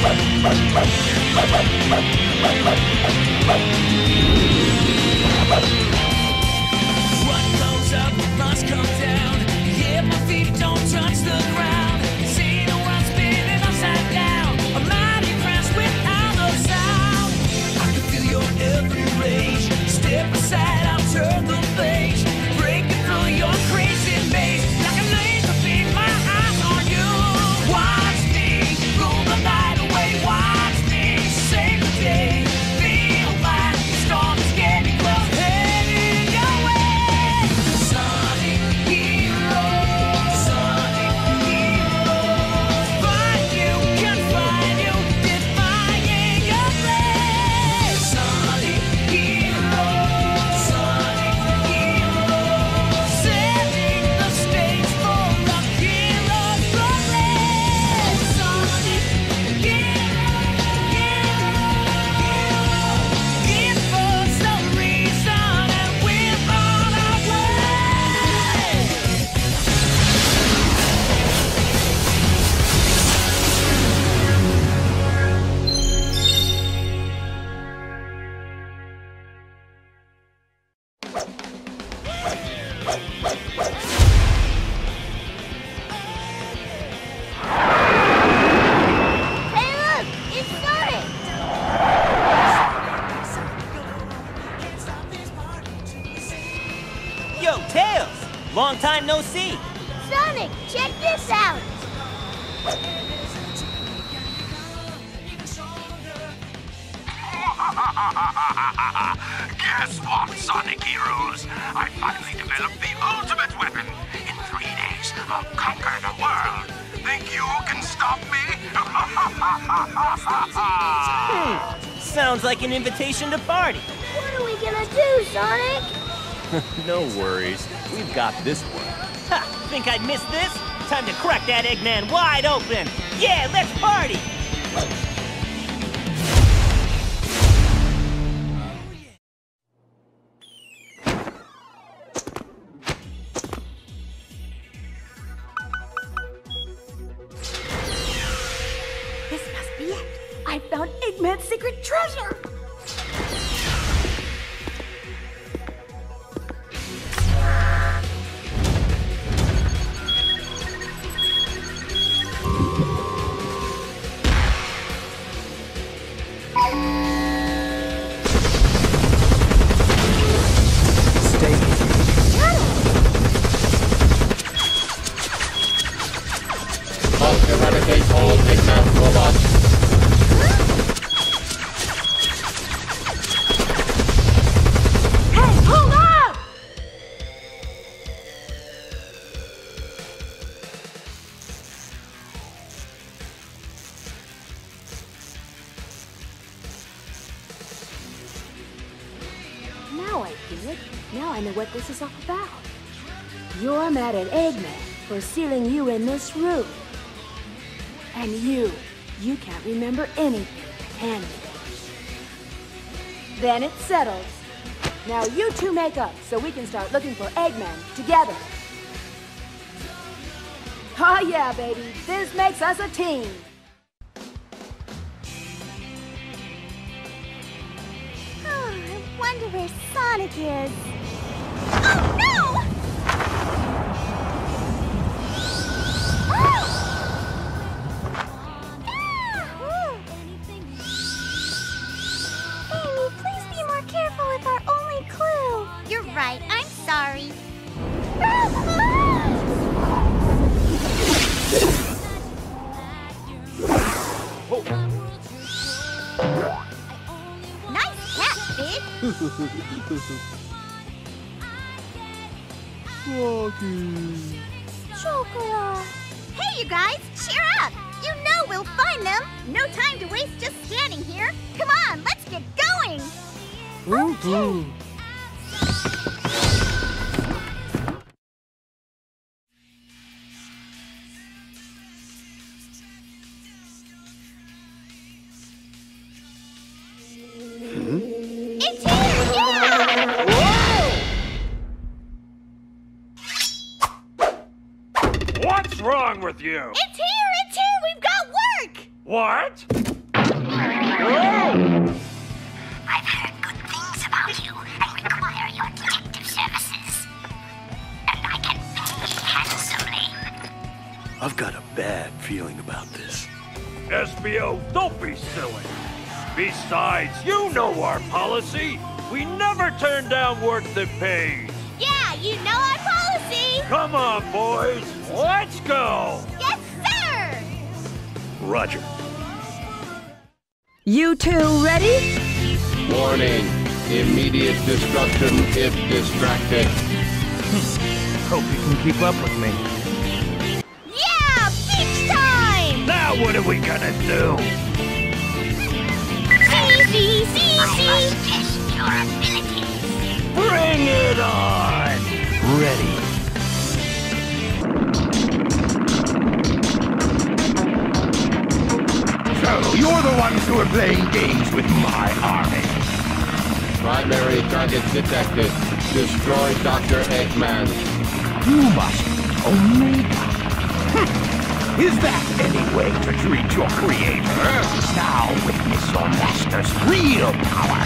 What goes up must come down. Yeah, my feet don't touch the ground. Hey, No worries. We've got this one. Ha! Think I'd miss this? Time to crack that Eggman wide open. Yeah, let's party! Sealing you in this room. And you, you can't remember anything, can you? Then it's settled. Now you two make up so we can start looking for Eggman together. Oh yeah, baby. This makes us a team. Oh, I wonder where Sonic is. Oh, Hmm. Chocola. Hey, you guys, cheer up! You know we'll find them. No time to waste just standing here. Come on, let's get going. Okay. It's with you? It's here! It's here! We've got work! What? Oh! I've heard good things about you and require your detective services. And I can pay handsomely. I've got a bad feeling about this. Espio, don't be silly. Besides, you know our policy. We never turn down work that pays. Yeah, you know our policy. Come on, boys. Let's go. Yes, sir. Roger. You two ready? Warning. Immediate destruction if distracted. Hope you can keep up with me. Yeah, beach time. Now what are we gonna do? See, see, see, I must test your abilities. Bring it on. Ready. You're the ones who are playing games with my army. Primary target detected. Destroy Dr. Eggman. You must Omega. Hm. Is that any way to treat your creator? Now witness your master's real power.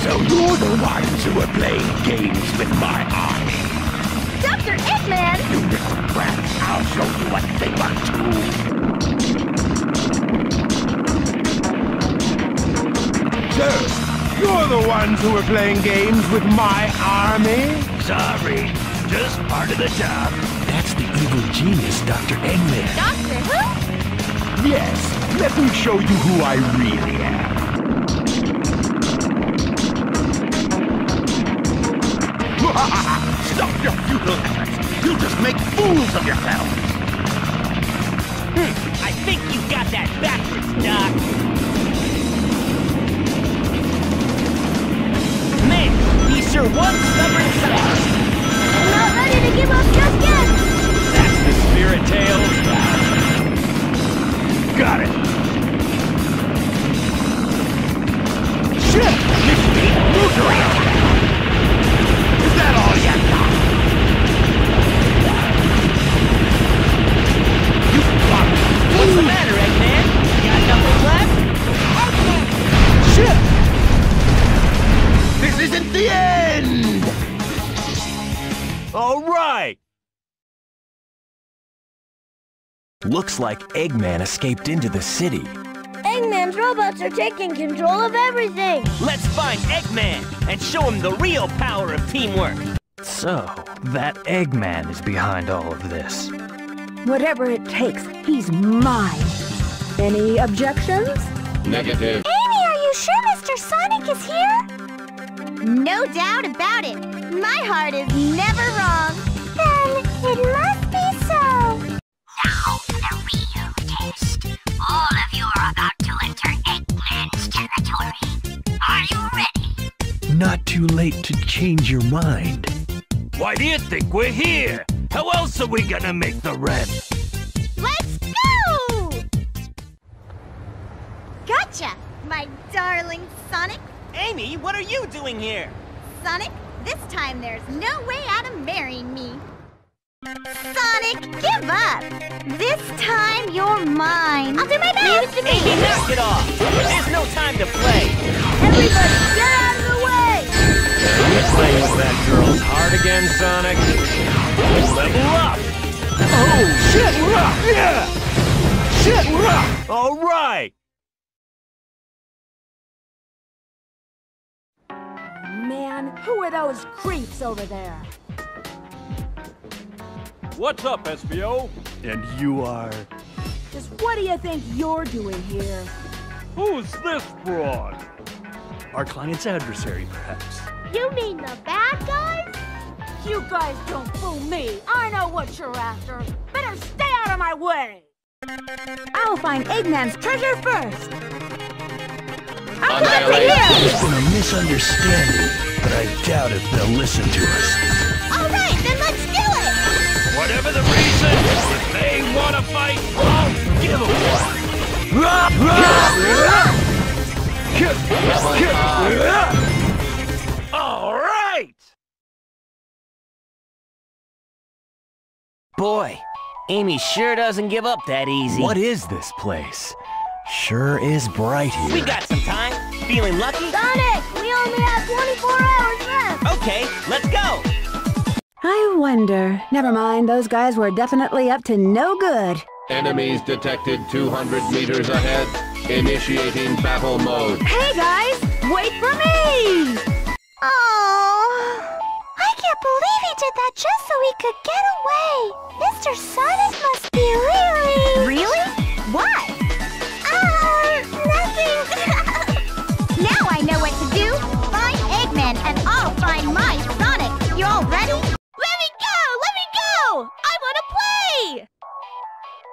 So you're the ones who are playing games with my army. Dr. Eggman. You little brats, I'll show you what they are to. So, you're the ones who are playing games with my army? Sorry, just part of the job. That's the evil genius, Dr. Eggman. Doctor who? Yes, let me show you who I really am. Stop your futile efforts. You'll just make fools of yourselves. Hmm, I think you got that backwards, Doc. Man, he's sure one stubborn son. I'm not ready to give up just yet. That's the spirit, Tails. Got it. Shit! Mystery Nuclear! Is Looks like Eggman escaped into the city. Eggman's robots are taking control of everything. Let's find Eggman and show him the real power of teamwork. So, that Eggman is behind all of this. Whatever it takes, he's mine. Any objections? Negative. Amy, are you sure Mr. Sonic is here? No doubt about it. My heart is never wrong. Then it must be so. Now for the real test. All of you are about to enter Eggman's territory. Are you ready? Not too late to change your mind. Why do you think we're here? How else are we gonna make the rent? Let's go! Gotcha, my darling Sonic. Amy, what are you doing here? Sonic, this time there's no way out of marrying me. Sonic, give up! This time you're mine. I'll do my best! Amy, knock it off! There's no time to play! Everybody, get out of the way! You playing with that girl's heart again, Sonic? Level up! Oh, shit, we're up! Yeah! Shit, we're up! All right! Man, who are those creeps over there? What's up, Espio? And you are. Just what do you think you're doing here? Who's this broad? Our client's adversary, perhaps. You mean the bad guys? You guys don't fool me. I know what you're after. Better stay out of my way. I'll find Eggman's treasure first. I'm coming for Annihilate. you. There's been a misunderstanding, but I doubt if they'll listen to us. Whatever the reason, if they wanna fight, I'll give them one. All right! Boy, Amy sure doesn't give up that easy. What is this place? Sure is bright here. We got some time. Feeling lucky? Sonic, we only have 24 hours left. Okay, let's go. I wonder. Never mind, those guys were definitely up to no good. Enemies detected 200 meters ahead. Initiating battle mode. Hey guys, wait for me! Oh, I can't believe he did that just so he could get away. Mr. Sonic must be really... Really? What?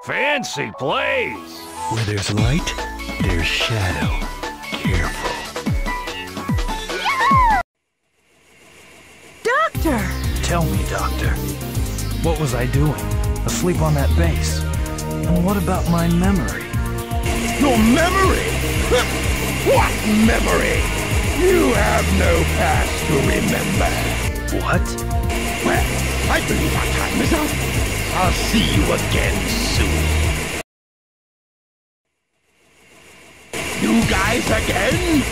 Fancy place! Where there's light, there's shadow. Careful. Doctor! Tell me, Doctor. What was I doing? Asleep on that base? And what about my memory? Your memory? what memory? You have no past to remember. What? Well, I believe our time is up. I'll see you again soon. You guys again?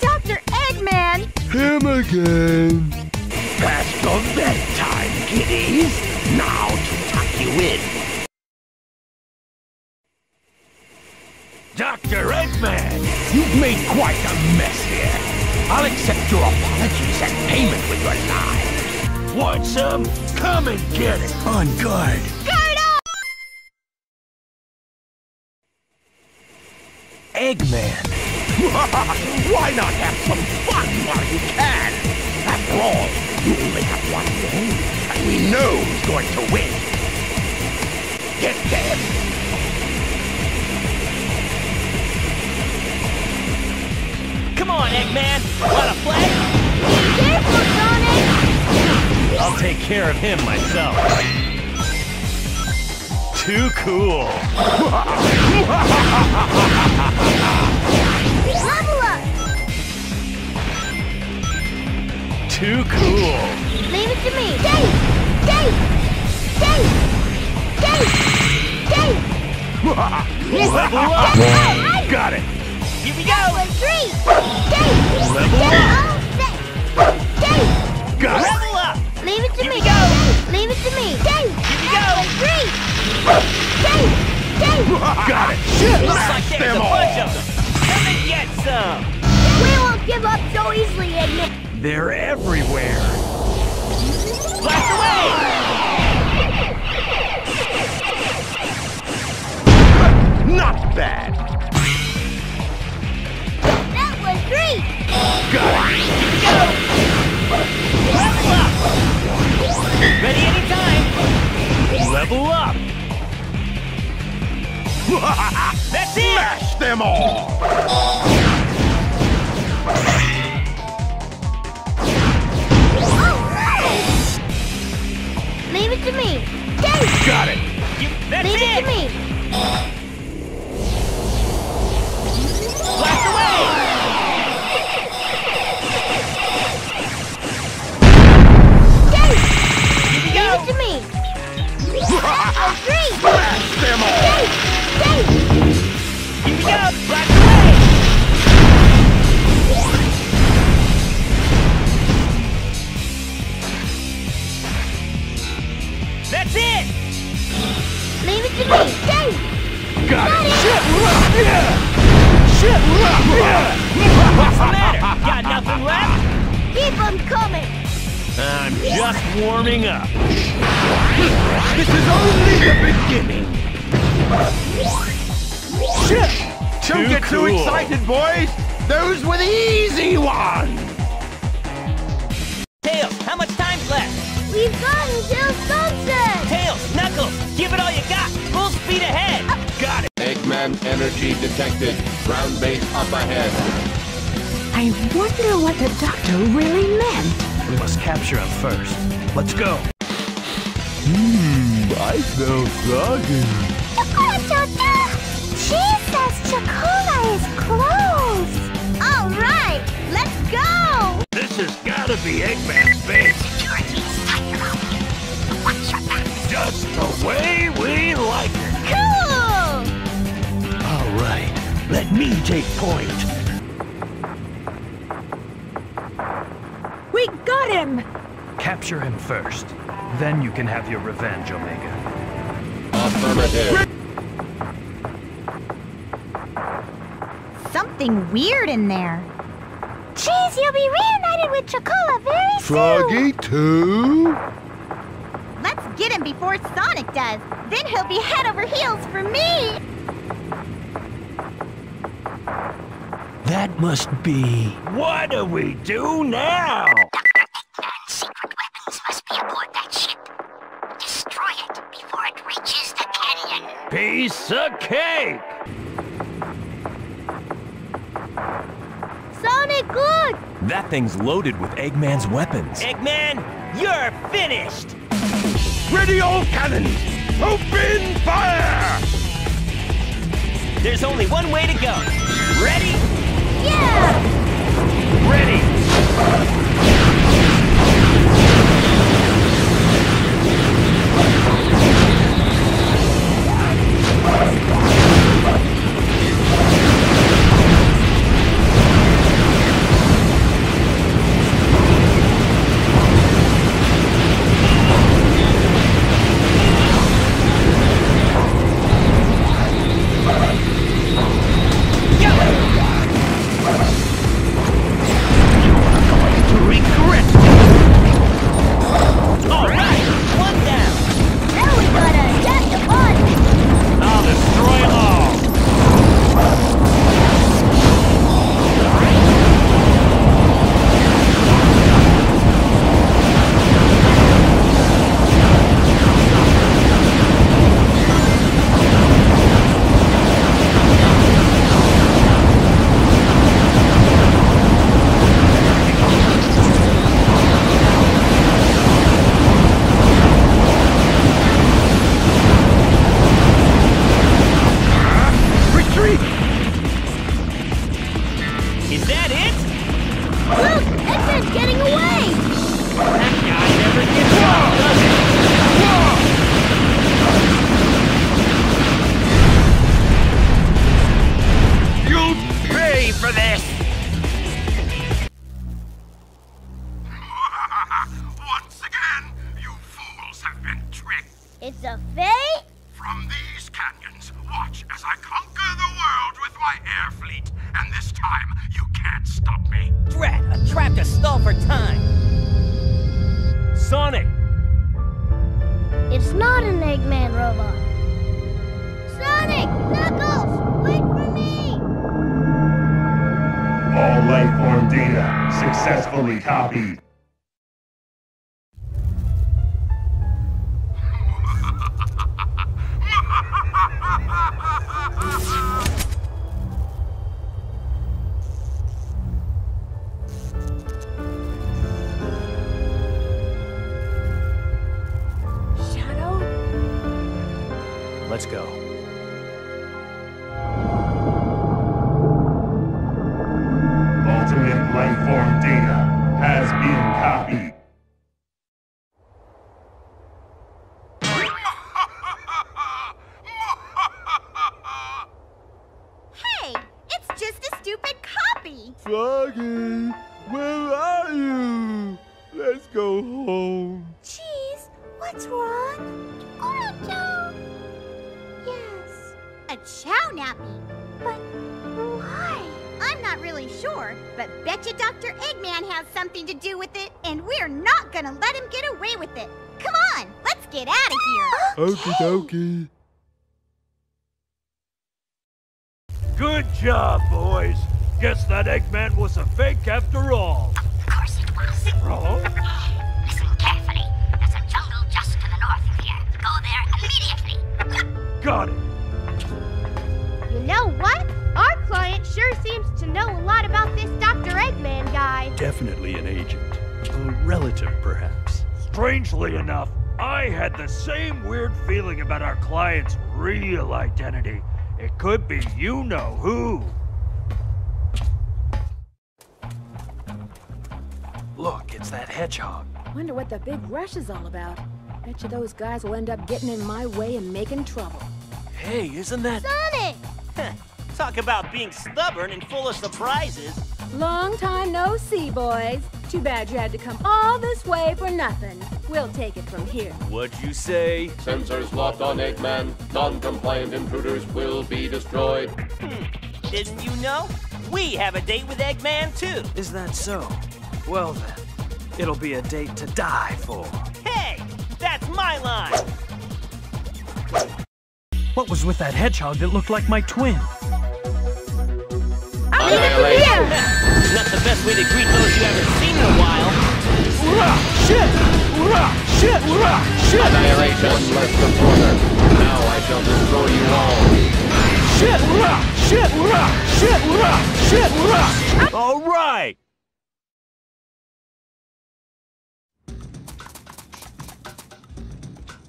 Dr. Eggman! Him again. Past your bedtime, kiddies. Now to tuck you in. Dr. Eggman! You've made quite a mess here. I'll accept your apologies and payment with your lives. Want some? Come and get it. On guard. Guard up! Eggman! Why not have some fun while you can? After all, you only have one day, and we know who's going to win. Get them! Come on, Eggman. Wanna play? Careful, take care of him myself. Too cool. Level up! Too cool. Leave it to me. Dave! Dave! Dave! Dave! Dave! Level up. Alright! Got it. Here we go. Dave! Level Dave! up. all set. Dave! Got it. Level up. Leave it to Here me. go. Leave it to me. Dave! Here we go. was great! Dave! Dave! Got it. Looks like there's a them bunch all. of them. Come and get some. We won't give up so easily, Eggman. They're everywhere. Blast away. Not bad. That was great! Got it. Here we go. Level up. Ready anytime. Level up. That's it. Smash them all. Alright! Leave it to me. Dave! Got it. You, that's Leave it it. to me. Blast away. Go. Can have your revenge, Omega. Affirmative. Something weird in there. Cheese, you'll be reunited with Chocola very soon. Froggy too? Let's get him before Sonic does. Then he'll be head over heels for me. That must be. What do we do now? Piece of cake! Sonic, look! That thing's loaded with Eggman's weapons. Eggman, you're finished! Ready all cannons! Open fire! There's only one way to go. Ready? Yeah! Ready! Okie dokie. Good job, boys. Guess that Eggman was a fake after all. Of course it was. Wrong? Listen carefully. There's a jungle just to the north of here. Go there immediately. Got it. You know what? Our client sure seems to know a lot about this Dr. Eggman guy. Definitely an agent. A relative, perhaps. Strangely enough, I had the same weird feeling about our client's real identity. It could be you know who. Look, it's that hedgehog. Wonder what the big rush is all about. Bet you those guys will end up getting in my way and making trouble. Hey, isn't that... Sonic! Talk about being stubborn and full of surprises. Long time no see, boys. Too bad you had to come all this way for nothing. We'll take it from here. What'd you say? Sensors locked on Eggman. Non-compliant intruders will be destroyed. Hmm. Didn't you know? We have a date with Eggman, too. Is that so? Well then, it'll be a date to die for. Hey, that's my line. What was with that hedgehog that looked like my twin? Annihilation. Not the best way to greet those you haven't seen in a while. Shit! Shit! Shit! Annihilation less the corner. Now I shall destroy you all. Shit! Shit! Shit! Shit! All right.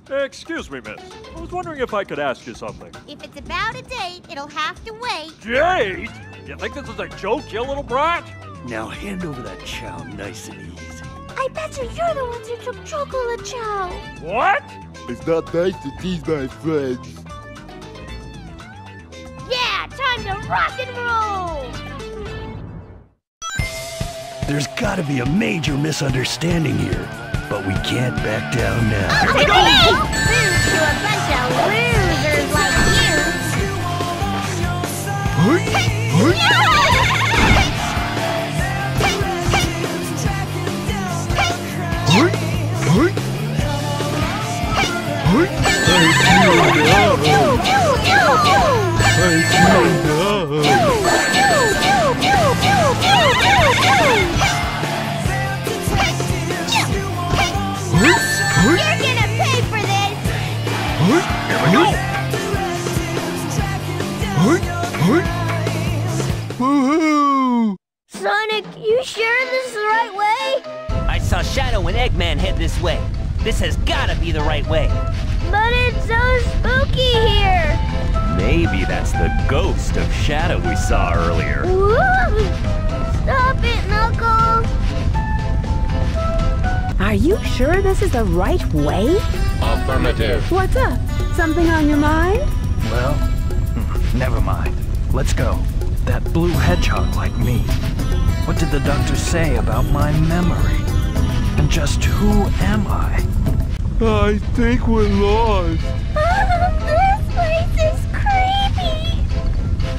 Excuse me, miss. I was wondering if I could ask you something. If it's about a date, it'll have to wait. Jade! You think this is a joke, you little brat? Now hand over that Chao nice and easy. I bet you you're the ones who took chocolate Chao. What? It's not nice to tease my friends. Yeah, time to rock and roll. There's gotta be a major misunderstanding here, but we can't back down now. Rude to a bunch of losers like you. You're gonna Sonic, you sure this is the right way? I saw Shadow and Eggman head this way. This has gotta be the right way. But it's so spooky here. Maybe that's the ghost of Shadow we saw earlier. Woo! Stop it, Knuckles. Are you sure this is the right way? Affirmative. What's up? Something on your mind? Well, never mind. Let's go. That blue hedgehog like me. What did the doctor say about my memory? And just who am I? I think we're lost. this place is creepy.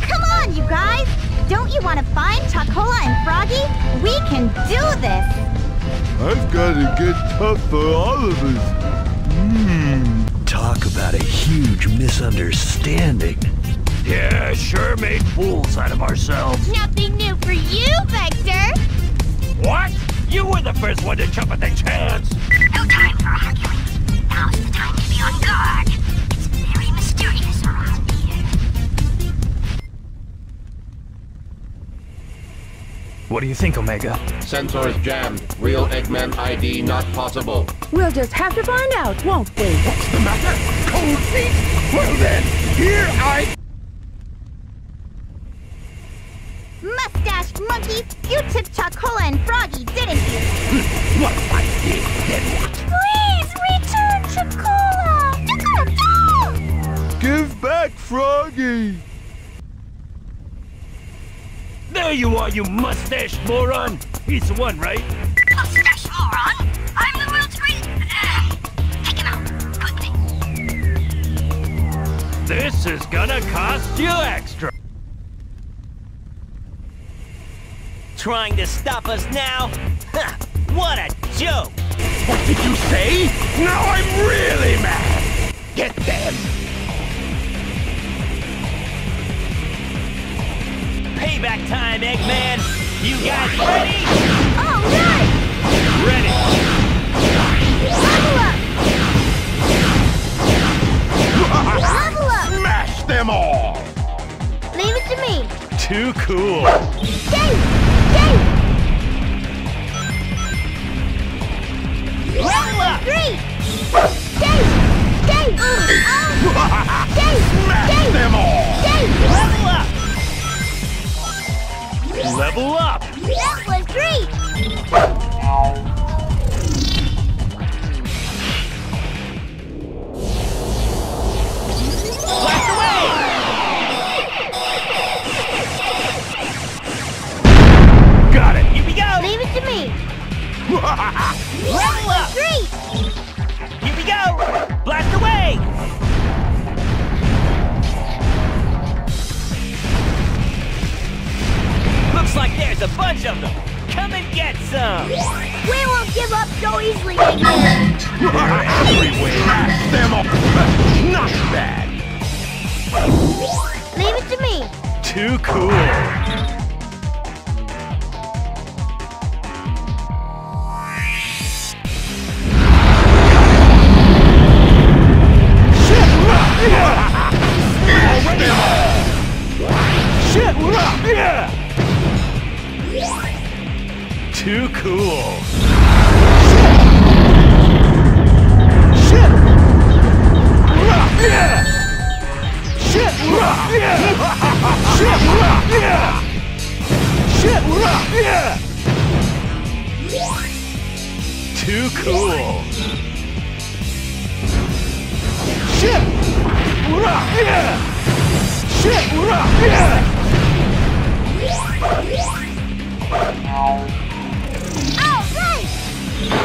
Come on, you guys. Don't you want to find Chocola and Froggy? We can do this. I've got to get tough for all of us. Hmm. Talk about a huge misunderstanding. Yeah, sure made fools out of ourselves. Nothing new for you, Vector. What? You were the first one to jump at the chance. No time for arguing. Be on guard. It's very mysterious around here. What do you think, Omega? Sensors jammed. Real Eggman ID not possible. We'll just have to find out, won't we? What's the matter? Cold feet? Well then, here I... Mustache monkey, you took Chocola and Froggy, didn't you? Hmm, what if I did, then what? Please return Chocola. Give back Froggy. There you are, you mustache moron. He's the one, right? Mustache moron! I'm the world's great... Take him out, quickly. This is gonna cost you extra. Trying to stop us now? Ha, what a joke! What did you say? Now I'm really mad! Get them! Payback time, Eggman! You guys oh, ready? Oh, nice! Ready! Level up! Level up! Smash them all! Leave it to me. Too cool. Too cool. Shit! Yeah! Shit! Yeah!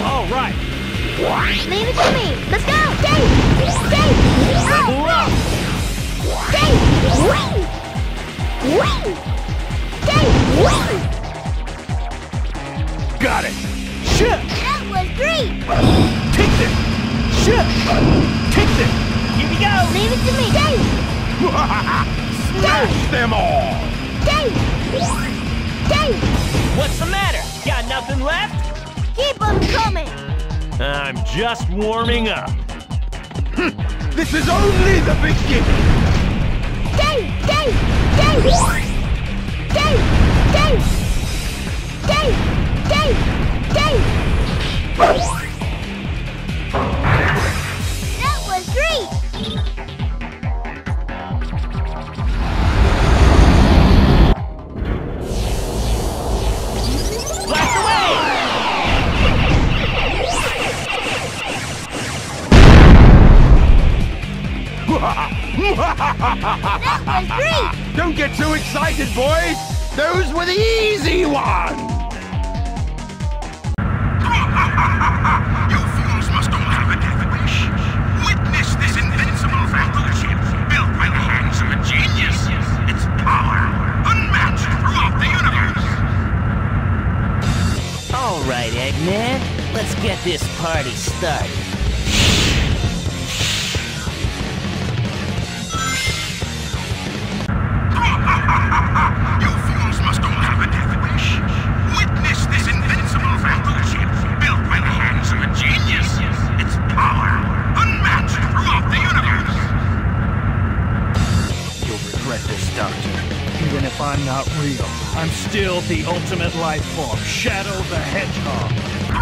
All right. All right. Leave it to me. Let's go. Dave. Dave. Level up. Dave. Wing. Wing. Dave. Wing. Got it. Shit! That was great. Take this! Shit! Take this! Here we go. Leave it to me. Dave. Smash them all. Dave. Dave. What's the matter? Got nothing left? Keep them coming. I'm just warming up. This is only the beginning. Dave. Dave. Dave. Dave. Dave. Dave. Dave. Dave. That was great. Blast away. That was great. Don't get too excited, boys. Those were the easy ones. Get this party started. You fools must all have a death wish. Witness this invincible battleship built by the hands of a genius. Its power unmatched throughout the universe. You'll regret this, Doctor. Even if I'm not real, I'm still the ultimate life form, Shadow the Hedgehog.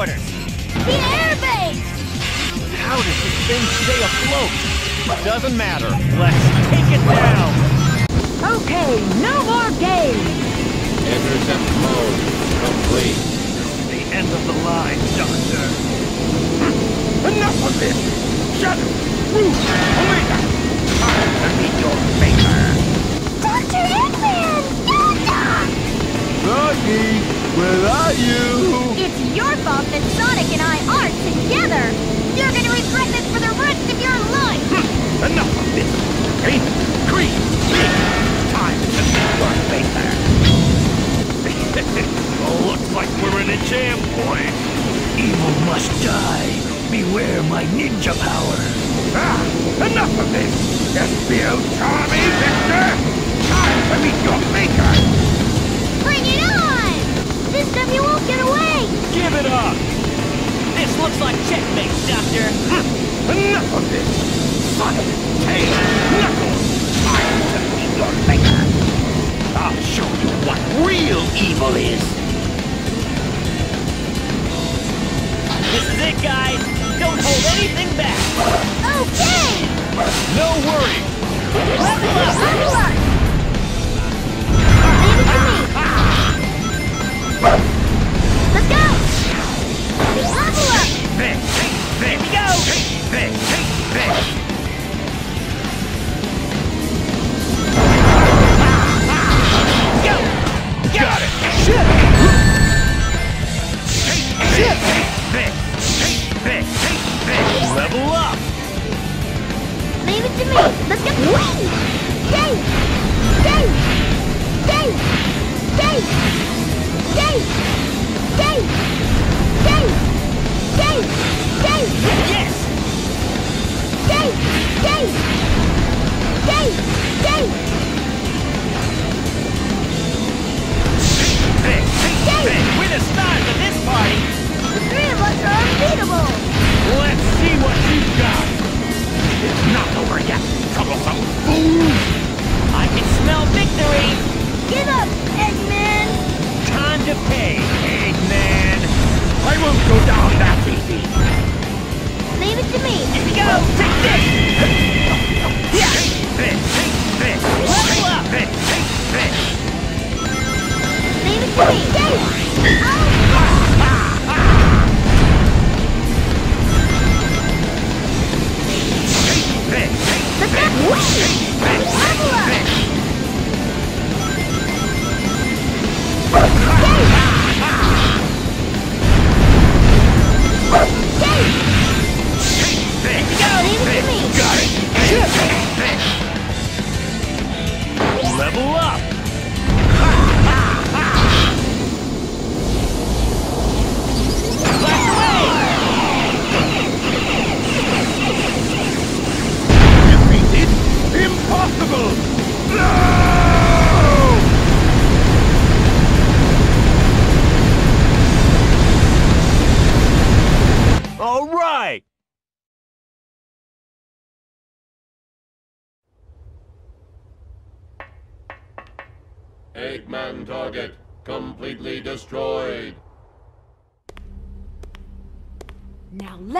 headquarters. The airbase. How does this thing stay afloat? Doesn't matter. Let's take it down. Okay, no more games. Intercept mode complete. The end of the line, Doctor. Enough of this. Shadow, Rouge, Omega. Time to meet your maker. Dr. Eggman. Doc! Rocky, where are you? It's your fault that Sonic and I aren't together. You're gonna regret this for the rest of your life. Enough of this. Green, green, big. Time to meet your maker. oh, looks like we're in a jam, boys. Evil must die. Beware my ninja power. Ah, enough of this. Espio Charmy Vector. Time to meet your maker. Bring it on! This time you won't get away. Give it up. This looks like checkmate, Doctor. Enough of this. Sonic, Tail, Knuckles. Time to meet your maker. I'll show you what real evil is. This is it, guys. Don't hold anything back. Okay! No worry. Level up. Level up! Leave it to me! Let's go! Level up! There we go!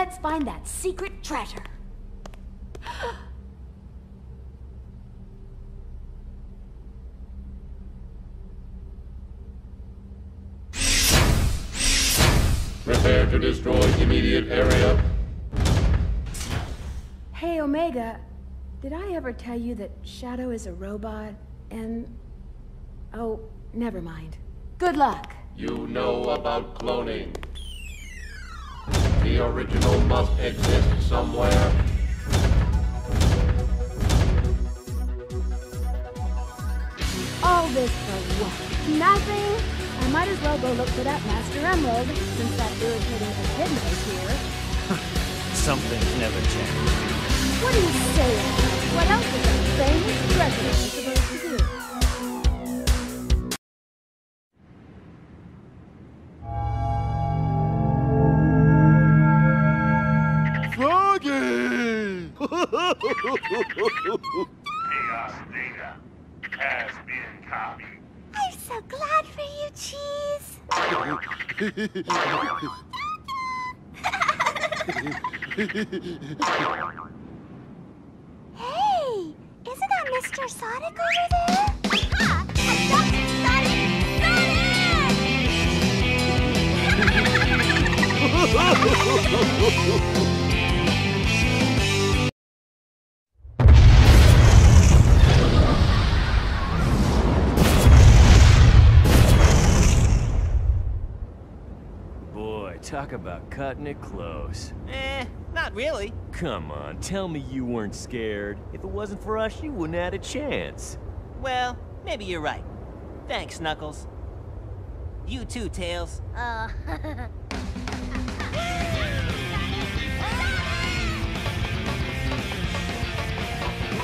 Let's find that secret treasure. Prepare to destroy immediate area. Hey, Omega, did I ever tell you that Shadow is a robot and... Oh, never mind. Good luck. You know about cloning. The original must exist somewhere. All this for what? Nothing? I might as well go look for that Master Emerald, since that irritating echidna is here. Some things never change. What are you saying? What else is that famous president supposed to do? Chaos data has been copied. I'm so glad for you, Cheese! Hey! Isn't that Mr. Sonic over there? talk about cutting it close. Eh, not really. Come on, tell me you weren't scared. If it wasn't for us, you wouldn't have had a chance. Well, maybe you're right. Thanks, Knuckles. You too, Tails. Uh,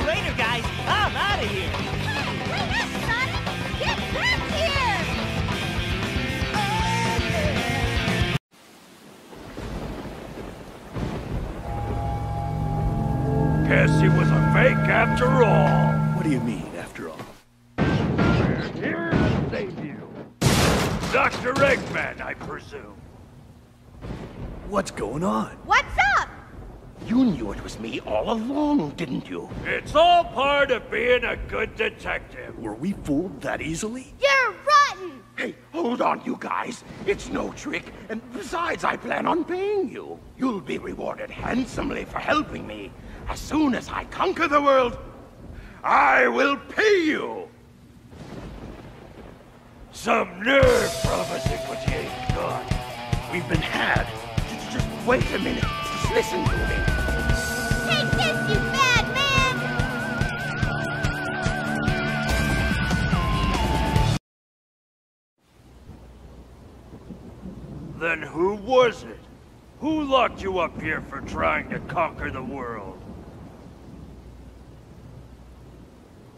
Later, guys. I'm out of here. Guess he was a fake after all. What do you mean, after all? We're here to save you. Dr. Eggman, I presume. What's going on? What's up? You knew it was me all along, didn't you? It's all part of being a good detective. Were we fooled that easily? You're rotten! Hey, hold on, you guys. It's no trick, and besides, I plan on paying you. You'll be rewarded handsomely for helping me. As soon as I conquer the world, I will pay you. Some nerve promising what you ain't got. We've been had. J- Just wait a minute. Just listen to me. Take this, you bad man! Then who was it? Who locked you up here for trying to conquer the world?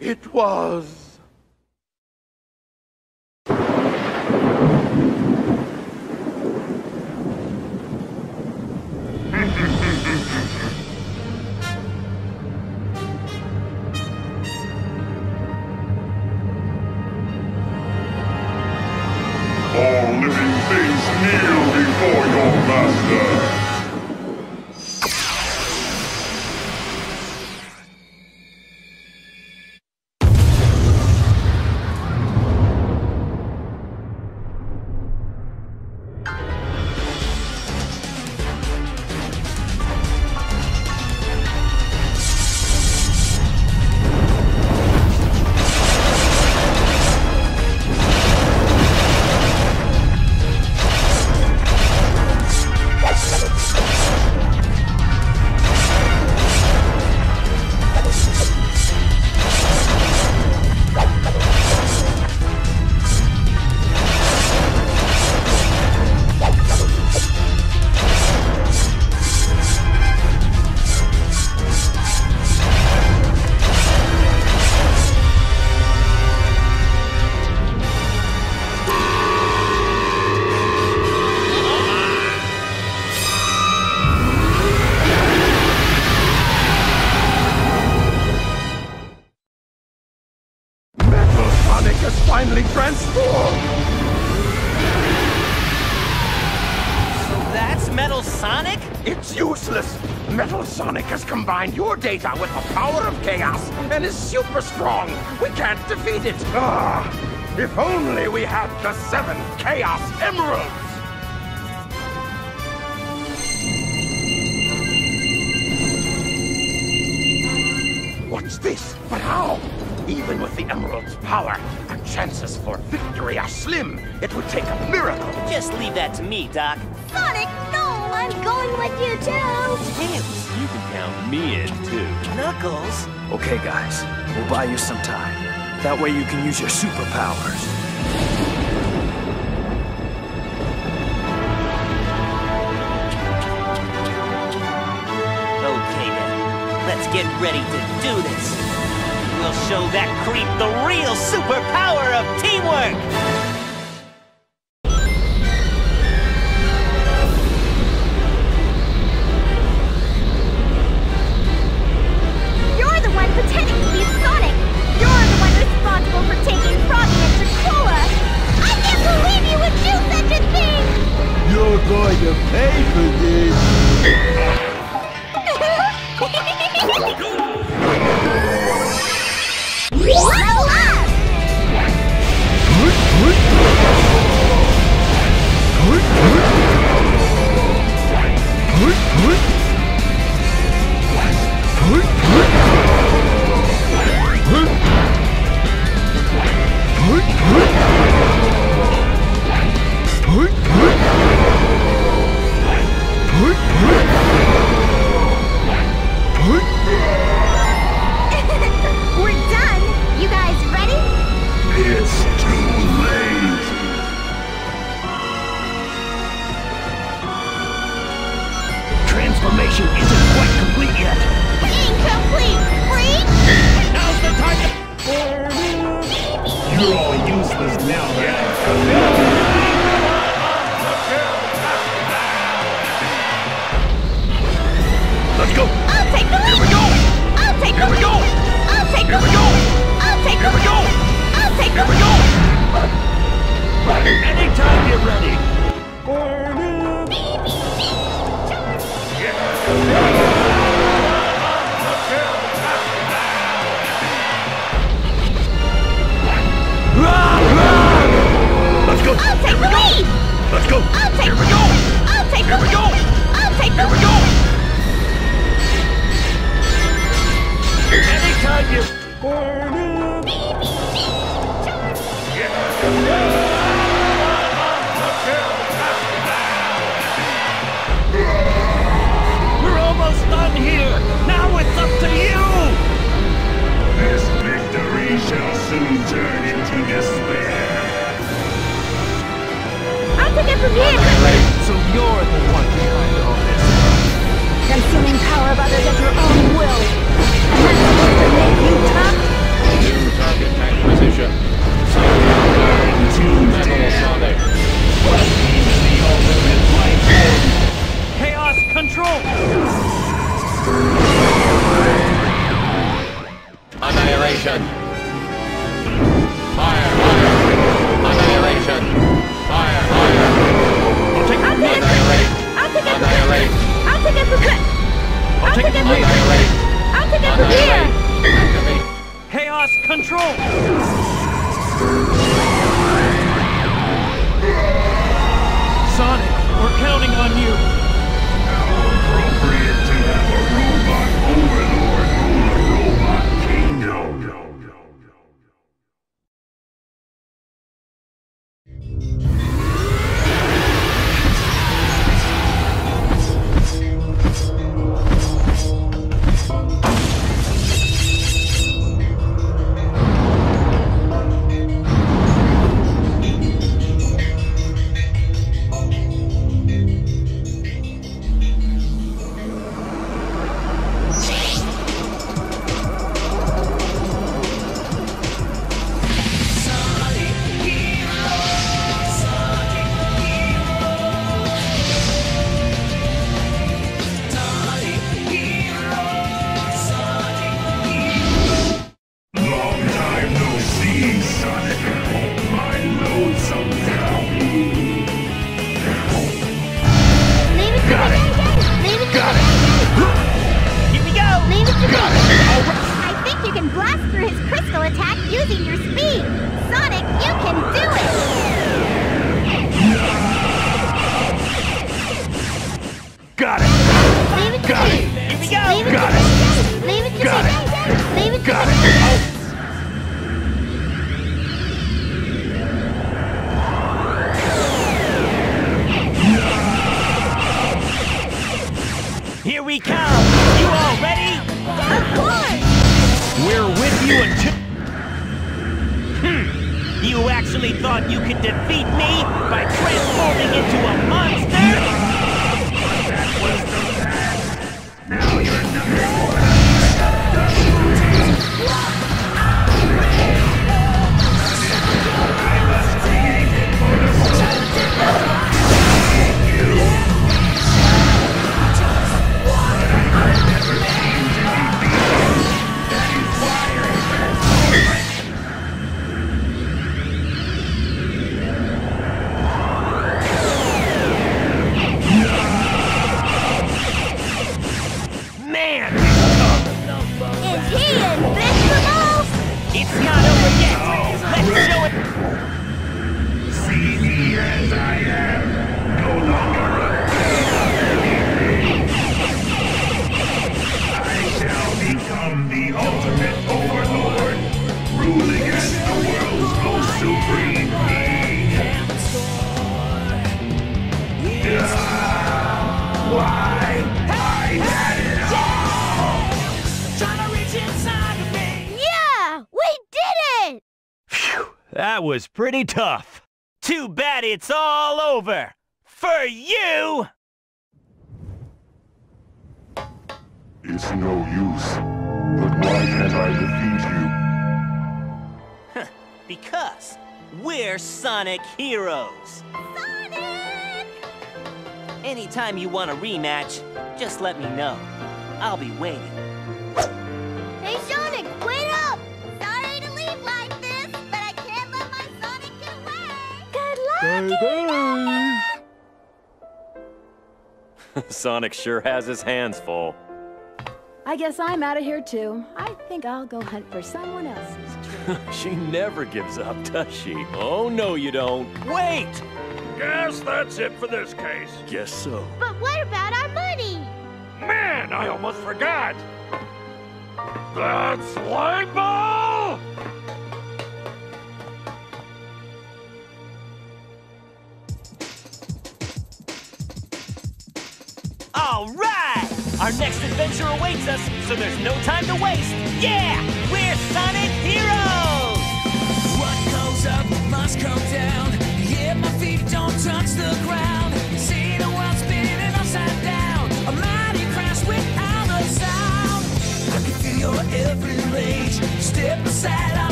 It was. Super strong! We can't defeat it! Ah! If only we had the seven Chaos Emeralds! What's this? But how? Even with the Emerald's power, our chances for victory are slim. It would take a miracle. Just leave that to me, Doc. Sonic, no! I'm going with you too! Tails, You can count me in, too. Knuckles. Okay, guys, we'll buy you some time. That way you can use your superpowers. Okay then, let's get ready to do this. We'll show that creep the real superpower of teamwork! is now ready. Let's go! I'll take the lead! Here we go! I'll take Here the lead! Here we go! I'll take the lead. Here the lead! I'll take the lead. Here the lead! I'll take the lead! Here we go! Anytime you're ready! Let's go! I'll take Here we go! I'll take Here we go! I'll take Here we go! Anytime you burn up! We're almost done here! Now it's up to you! This victory shall soon turn away from! So you're the one behind all this. Consuming power of others at your own will. And that's supposed to make you tough? New target acquisition. So learn to metal Sonic. the ultimate life form. Chaos control! Annihilation! Yeah! We did it! That was pretty tough. Too bad it's all over. For you! It's no use. But why can't I defeat you? because we're Sonic Heroes. Sonic! Anytime you want a rematch, just let me know. I'll be waiting. Hey, Sonic, wait up! Sorry to leave like this, but I can't let my Sonic get away! Good luck, bye, bye. Sonic sure has his hands full. I guess I'm out of here, too. I think I'll go hunt for someone else's she never gives up, does she? Oh, no, you don't. Wait! Guess that's it for this case. Guess so. But what about our money? Man, I almost forgot. That's slime ball! All right! Our next adventure awaits us, so there's no time to waste. Yeah! We're Sonic Heroes! What goes up must come down if my feet don't touch the ground. See the